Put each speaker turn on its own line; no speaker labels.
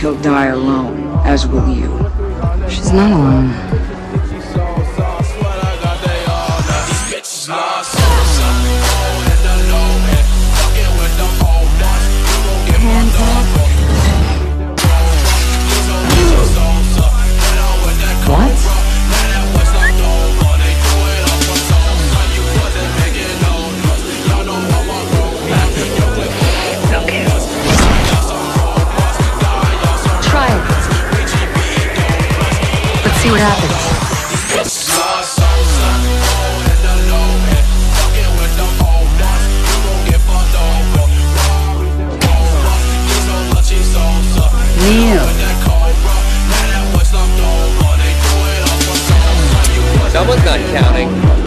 He'll die alone, as will you.
She's not alone. See what happens.
Someone's not counting.